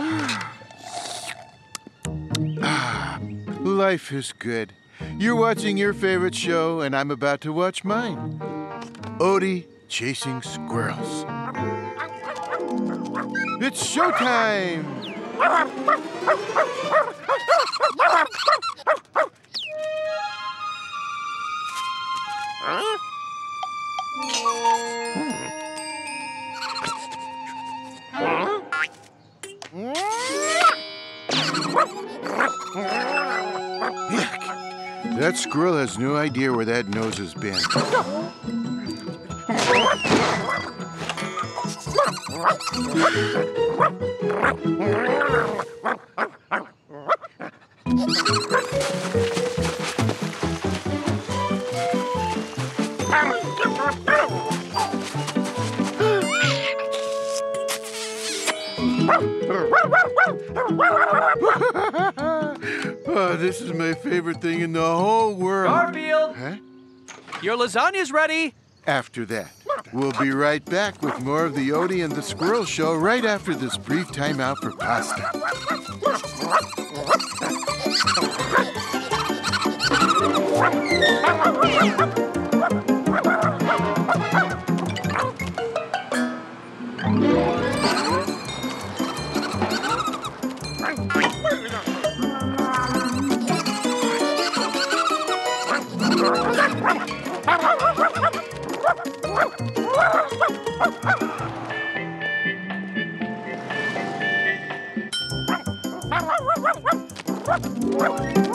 Life is good. You're watching your favorite show, and I'm about to watch mine. Odie chasing squirrels. It's showtime! Yuck. That squirrel has no idea where that nose has been. oh, this is my favorite thing in the whole world. Garfield! Huh? Your lasagna's ready. After that, we'll be right back with more of the Odie and the Squirrel Show right after this brief timeout for pasta. Woo!